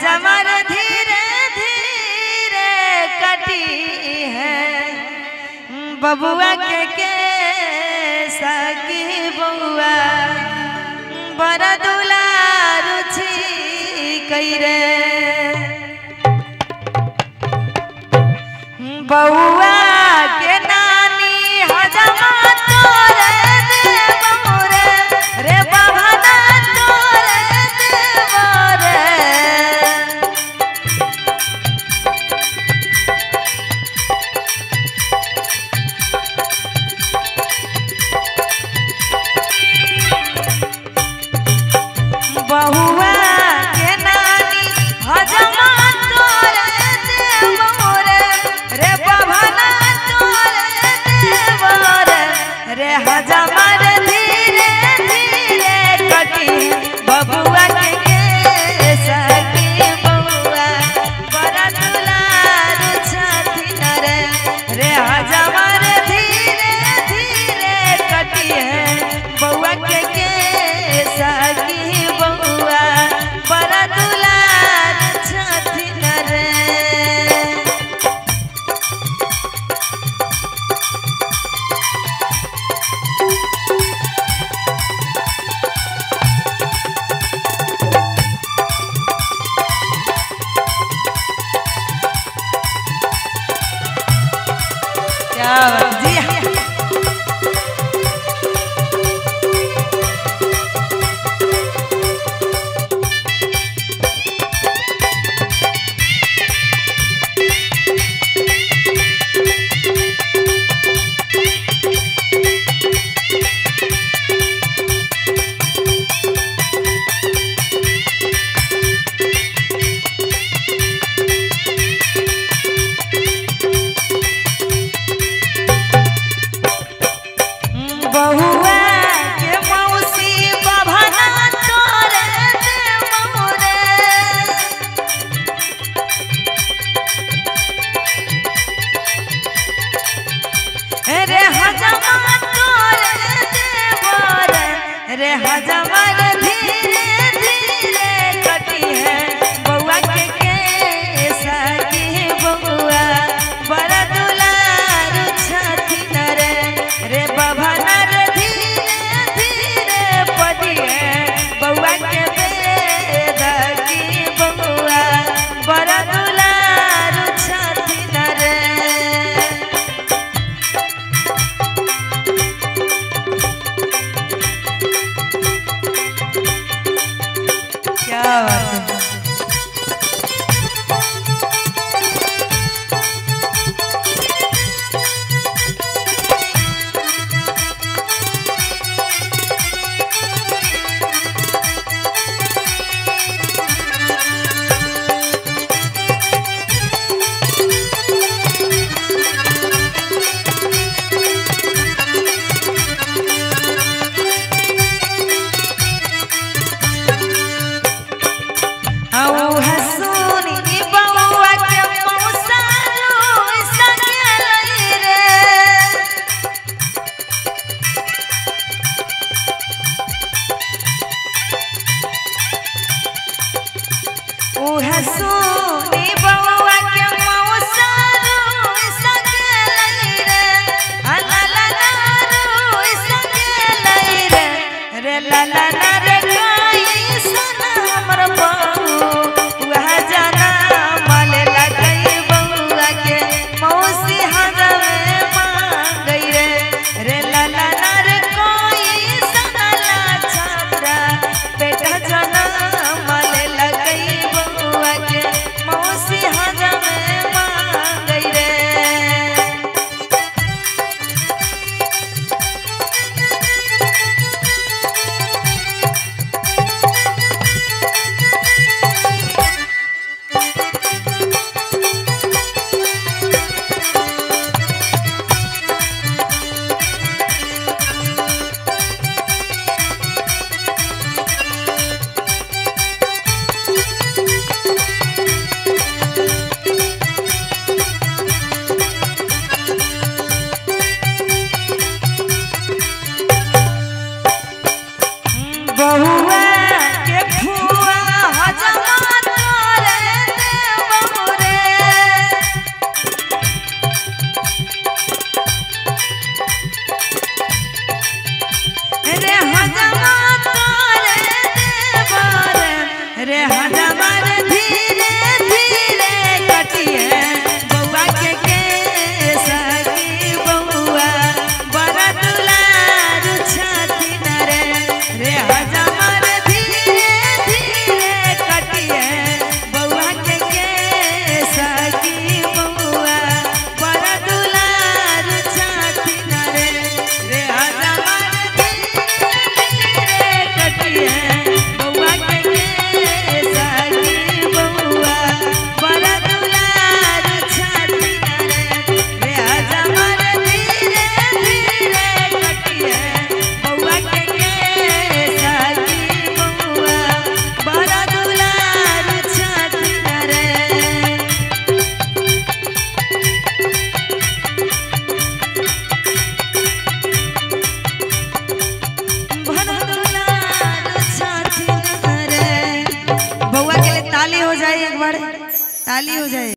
जमर धीरे धीरे कटी है। बबुआ के के सकी बबुआ, बड़ा दुलारू छी कई रे। बबुआ के Tchau. रे हजमर ताली हो जाए।